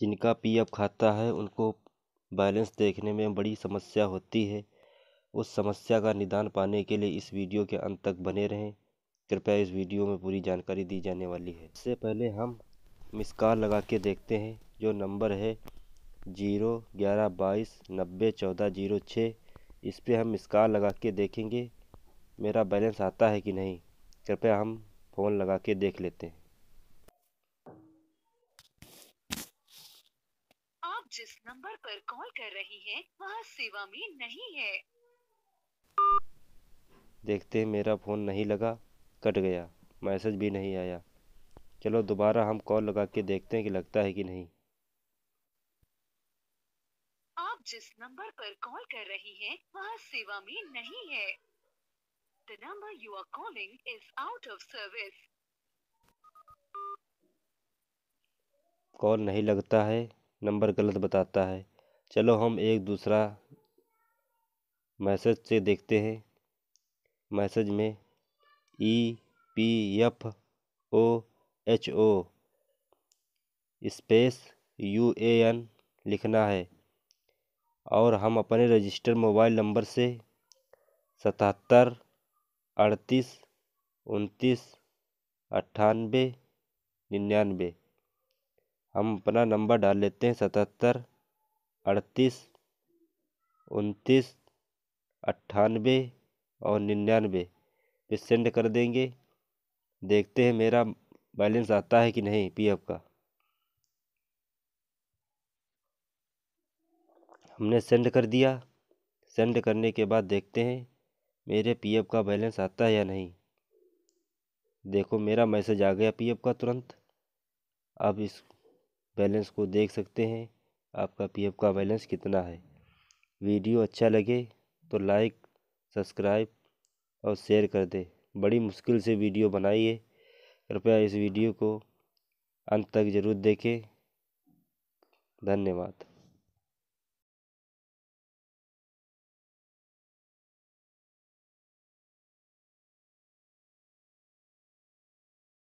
जिनका पीएफ खाता है, उनको बैलेंस देखने में बड़ी समस्या होती है। उस समस्या का निदान पाने के लिए इस वीडियो के अंत तक बने रहें। कृपया इस वीडियो में पूरी जानकारी दी जाने वाली है। इससे पहले हम मिस कॉल लगा के देखते हैं, जो नंबर है ज़ीरो ग्यारह बाईस नब्बे चौदह ज़ीरो छः इस पर हम मिस कॉल लगा के देखेंगे, मेरा बैलेंस आता है कि नहीं। कृपया हम फ़ोन लगा के देख लेते हैं। जिस नंबर पर कॉल कर रही हैं वह सेवा में नहीं है। देखते हैं मेरा फ़ोन नहीं लगा कट गया। मैसेज भी नहीं आया। चलो दोबारा हम कॉल लगा के देखते हैं कि लगता है कि नहीं। आप जिस नंबर पर कॉल कर रही हैं वह सेवा में नहीं है। The number you are calling is out of service. Call नहीं लगता है। नंबर गलत बताता है। चलो हम एक दूसरा मैसेज से देखते हैं। मैसेज में E, P, F, O, H, O, space, U, A, N लिखना है। और हम अपने रजिस्टर मोबाइल नंबर से सतहत्तर, अड़तीस, उनतीस अट्ठानबे निन्यानवे हम अपना नंबर डाल लेते हैं सतहत्तर, अड़तीस, उनतीस अट्ठानबे और निन्यानवे। पे सेंड कर देंगे। देखते हैं मेरा बैलेंस आता है कि नहीं पीएफ का। हमने सेंड कर दिया। सेंड करने के बाद देखते हैं मेरे पीएफ का बैलेंस आता है या नहीं। देखो मेरा मैसेज आ गया पीएफ का तुरंत। अब इस बैलेंस को देख सकते हैं। आपका पी एफ़ का बैलेंस कितना है। वीडियो अच्छा लगे तो लाइक, सब्सक्राइब और शेयर कर दे। बड़ी मुश्किल से वीडियो बनाई है कृपया इस वीडियो को अंत तक ज़रूर देखें। धन्यवाद।